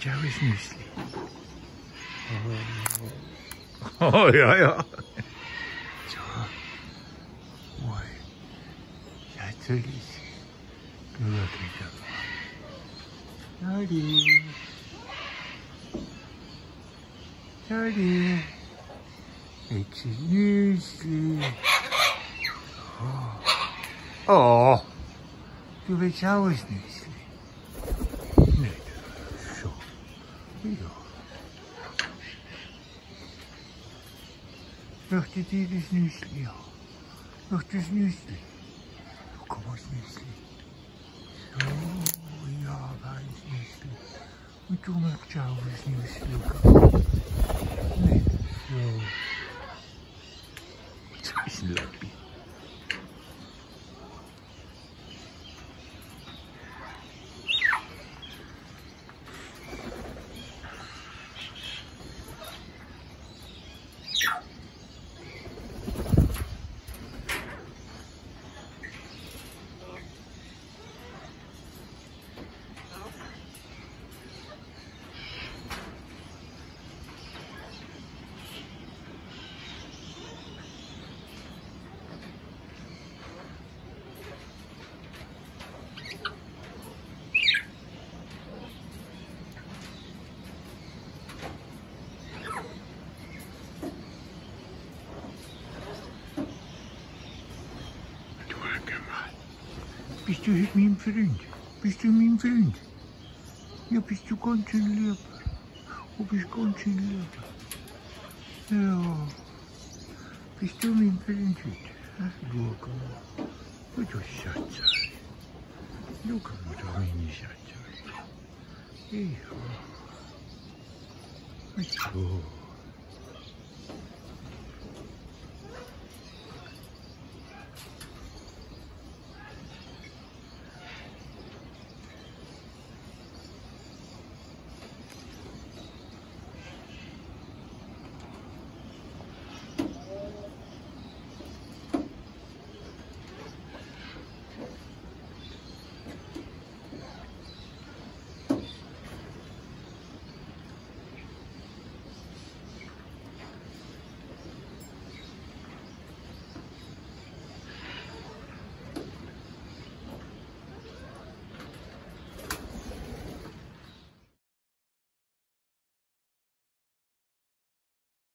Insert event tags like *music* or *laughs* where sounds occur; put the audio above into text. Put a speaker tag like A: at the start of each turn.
A: Joey's muesli. Oh, *laughs* oh, oh, oh ja, ja. Zo. Mooi. Natuurlijk. Gelukkig dat maar. Jody. Jody. It's muesli. Oh. Oh. Du weet jou eens. Ja. Ach, ty dieses Nüssli. Ach, das Nüssli. Du kommst Nüssli. So, ja, weiß Nüssli. Und du mal chciałeś Nüssli. Nie, so. Coś lepiej. Du Ackermann. Bist du jetzt mein Freund? Bist du mein Freund? Ja, bist du ganz schön lieb. Du bist ganz schön lieb. Ja. Bist du mein Freund heute? Ach, du Ackermann. Du, du Schatz. Du komm mal da rein, Schatz. Ja. Ach so.